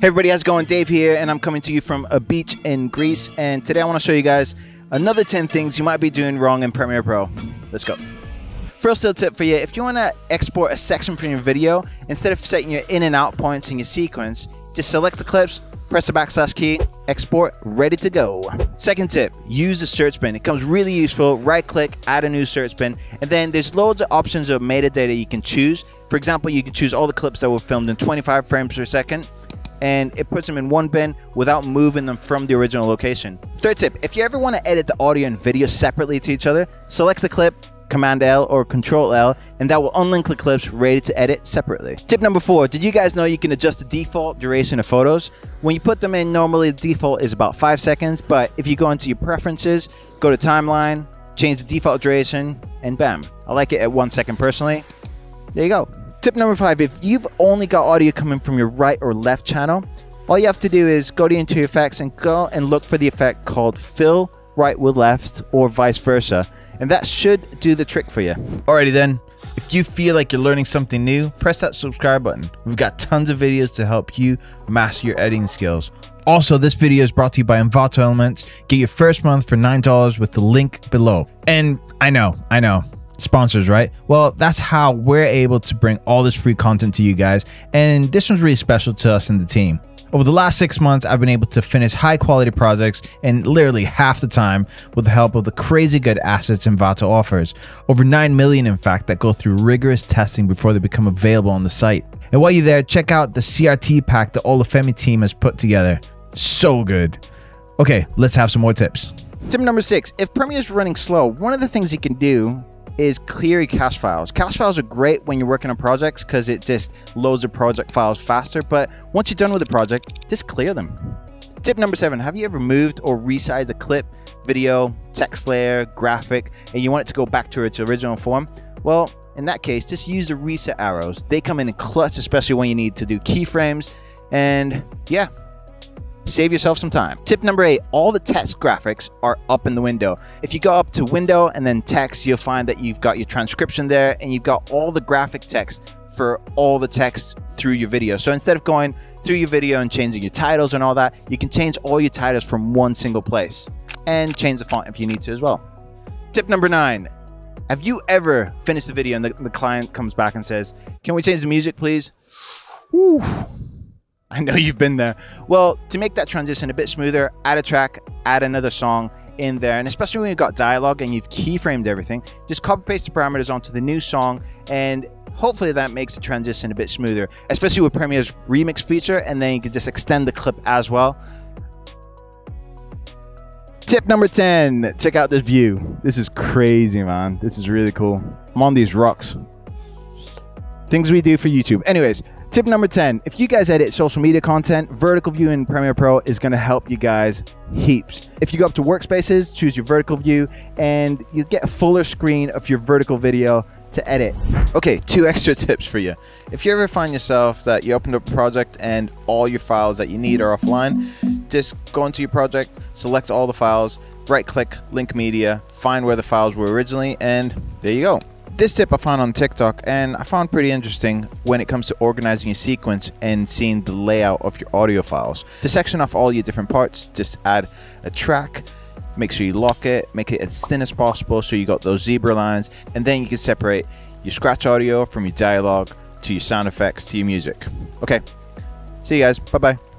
Hey everybody, how's it going? Dave here, and I'm coming to you from a beach in Greece. And today I want to show you guys another 10 things you might be doing wrong in Premiere Pro. Let's go. First little tip for you, if you want to export a section from your video, instead of setting your in and out points in your sequence, just select the clips, press the backslash key, export, ready to go. Second tip, use the search bin. It comes really useful. Right click, add a new search bin, and then there's loads of options of metadata you can choose. For example, you can choose all the clips that were filmed in 25 frames per second, and it puts them in one bin without moving them from the original location. Third tip, if you ever want to edit the audio and video separately to each other, select the clip, Command L or Control L, and that will unlink the clips ready to edit separately. Tip number four, did you guys know you can adjust the default duration of photos? When you put them in, normally the default is about five seconds, but if you go into your preferences, go to timeline, change the default duration, and bam. I like it at one second personally. There you go. Tip number five, if you've only got audio coming from your right or left channel, all you have to do is go to into effects and go and look for the effect called fill right with left or vice versa. And that should do the trick for you. Alrighty then, if you feel like you're learning something new, press that subscribe button. We've got tons of videos to help you master your editing skills. Also, this video is brought to you by Envato Elements. Get your first month for $9 with the link below. And I know, I know, sponsors, right? Well, that's how we're able to bring all this free content to you guys. And this one's really special to us and the team. Over the last six months, I've been able to finish high quality projects in literally half the time with the help of the crazy good assets Envato offers. Over 9 million, in fact, that go through rigorous testing before they become available on the site. And while you're there, check out the CRT pack the Olufemii team has put together. So good. Okay, let's have some more tips. Tip number six if Premiere is running slow, one of the things you can do is clear your cache files. Cache files are great when you're working on projects because it just loads the project files faster, but once you're done with the project, just clear them. Tip number seven, have you ever moved or resized a clip, video, text layer, graphic, and you want it to go back to its original form? Well, in that case, just use the reset arrows. They come in in clutch, especially when you need to do keyframes. And yeah, Save yourself some time. Tip number eight, all the text graphics are up in the window. If you go up to window and then text, you'll find that you've got your transcription there and you've got all the graphic text for all the text through your video. So instead of going through your video and changing your titles and all that, you can change all your titles from one single place and change the font if you need to as well. Tip number nine, have you ever finished the video and the, the client comes back and says, can we change the music please? I know you've been there. Well, to make that transition a bit smoother, add a track, add another song in there. And especially when you've got dialogue and you've keyframed everything, just copy paste the parameters onto the new song and hopefully that makes the transition a bit smoother, especially with Premiere's remix feature. And then you can just extend the clip as well. Tip number 10, check out this view. This is crazy, man. This is really cool. I'm on these rocks. Things we do for YouTube. Anyways, Tip number 10 if you guys edit social media content, vertical view in Premiere Pro is going to help you guys heaps. If you go up to workspaces, choose your vertical view, and you get a fuller screen of your vertical video to edit. Okay, two extra tips for you. If you ever find yourself that you opened up a project and all your files that you need are offline, just go into your project, select all the files, right click, link media, find where the files were originally, and there you go. This tip I found on TikTok and I found pretty interesting when it comes to organizing your sequence and seeing the layout of your audio files. To section off all your different parts, just add a track, make sure you lock it, make it as thin as possible so you got those zebra lines, and then you can separate your scratch audio from your dialogue to your sound effects to your music. Okay, see you guys, bye bye.